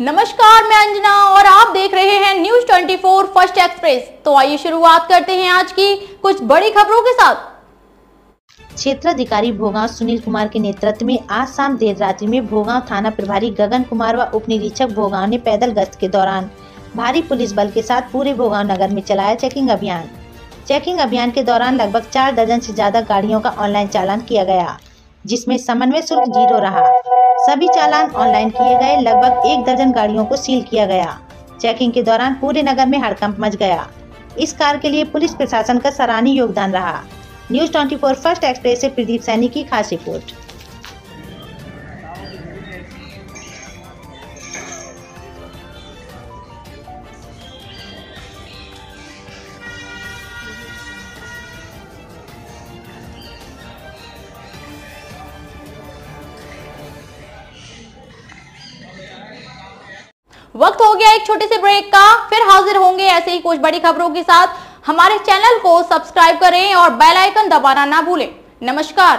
नमस्कार, मैं अंजना और आप देख रहे हैं न्यूज़ 24 फ़र्स्ट एक्सप्रेस तो आइए शुरुआत करते हैं आज की कुछ बड़ी खबरों के साथ। क्षेत्राधिकारी भोगांव सुनील कुमार के नेतृत्व में आज शाम देर रात्रि में भोगांव थाना प्रभारी गगन कुमार व उप निरीक्षक भोगांव ने पैदल गश्त के दौरान भारी पुलिस बल के साथ पूरे भोगांव नगर में चलाया चेकिंग अभियान। चेकिंग अभियान के दौरान लगभग चार दर्जन से ज़्यादा गाड़ियों का ऑनलाइन चालान किया गया। जिसमें समन्वय शुल्क ज़ीरो रहा। सभी चालान ऑनलाइन किए गए, लगभग एक दर्जन गाड़ियों को सील किया गया। चेकिंग के दौरान पूरे नगर में हड़कंप मच गया। इस कार के लिए पुलिस प्रशासन का सराहनीय योगदान रहा। न्यूज़ 24 फ़र्स्ट एक्सप्रेस ऐसी प्रदीप सैनी की खास रिपोर्ट। वक्त हो गया एक छोटे से ब्रेक का, फिर हाजिर होंगे ऐसे ही कुछ बड़ी खबरों के साथ। हमारे चैनल को सब्सक्राइब करें और बेल आइकन दबाना ना भूलें। नमस्कार।